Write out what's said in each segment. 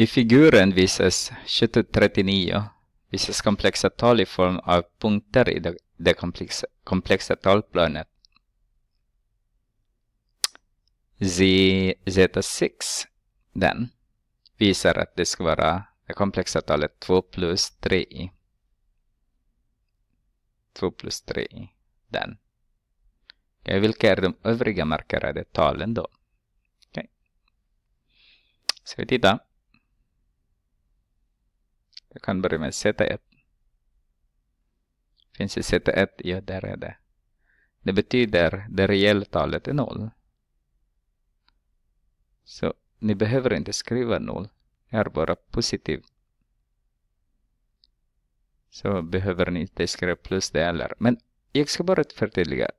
I figuren visas 2039 visas komplexa tal i form av punkter i det, det komplexa, komplexa talplanet. Z, Z6, den, visar att det ska vara det komplexa talet 2 plus 3i. 2 plus 3i, den. Okay, vilka är de övriga markerade talen då? Okay. Ska vi titta? Jag kan börja med Z1. Finns det Z1? Ja, där är det. Det betyder det reella talet är noll. Så ni behöver inte skriva noll. Det är bara positiv. Så behöver ni inte skriva plus det heller. Men jag ska bara förtydliga.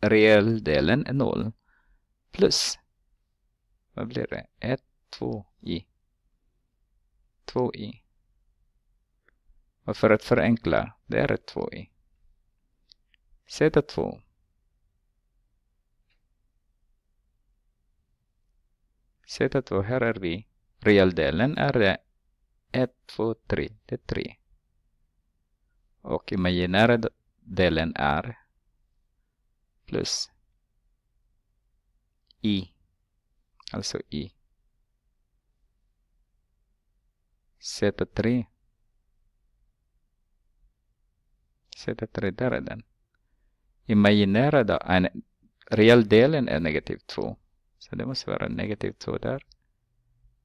Reell-delen är noll. Plus. Vad blir det? 1, 2 i. 2 i. Och för att förenkla, det är ett 2 i. Z2. Z2, här är vi. Realdelen är det 1, 2, 3. Det är 3. Och imaginära delen är plus i. Alltså i. Z3 Z3, där är den. En reell delen är negativ 2. Så det måste vara negativ 2 där.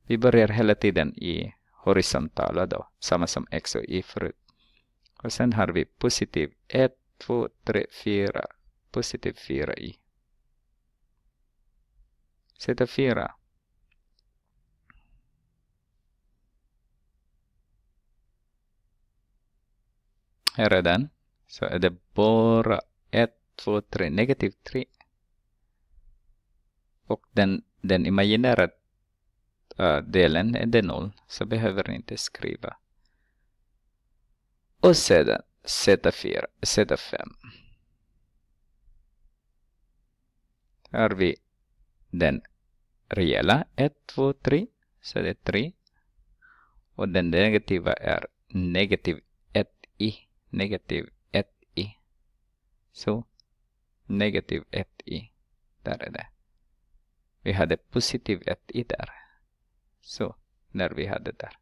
Vi börjar hela tiden i horisontala då, samma som x och y förut. Och sen har vi positiv 1, 2, 3, 4, positiv 4 i. Sätta 4. Här är den så är det bara 1, 2, 3, negativ 3. Och den, den imaginära uh, delen är det 0, så behöver ni inte skriva. Och sedan Z4, Z5. Här har vi den reella 1, 2, 3, så det är 3. Och den negativa är negativ 1 i, negativ så negativ 1 i, där är det. Vi hade positiv 1 i där. Så, när vi hade där.